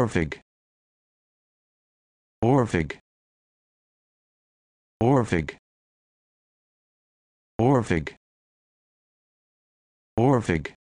Orvig. Orvig. Orvig. Orvig. Orvig.